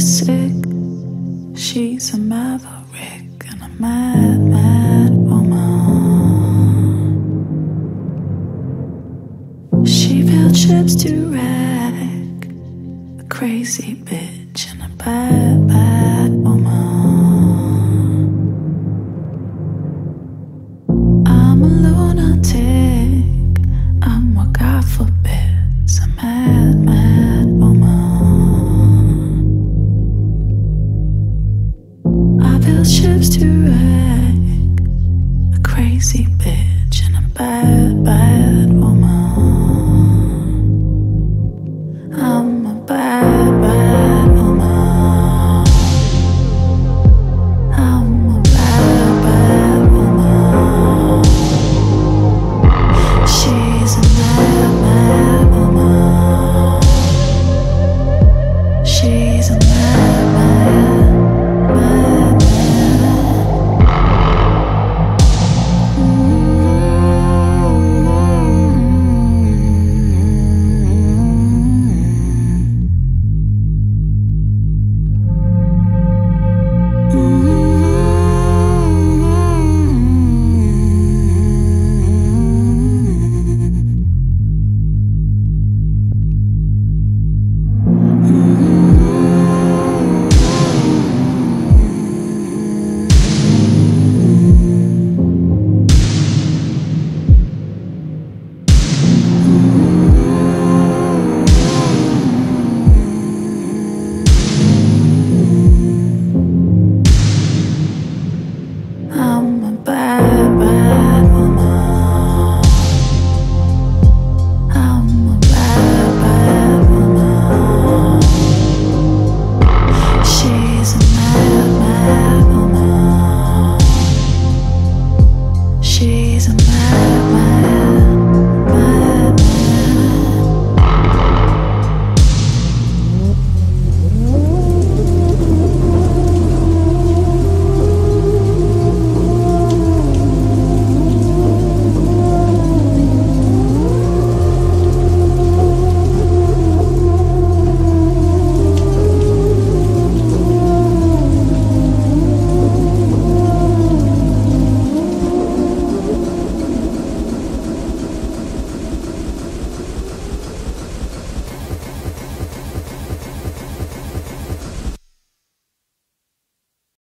sick. She's a maverick and a mad, mad woman. She built ships to wreck. A crazy bitch and a bad, bad. sexy bitch and a bad, bad woman.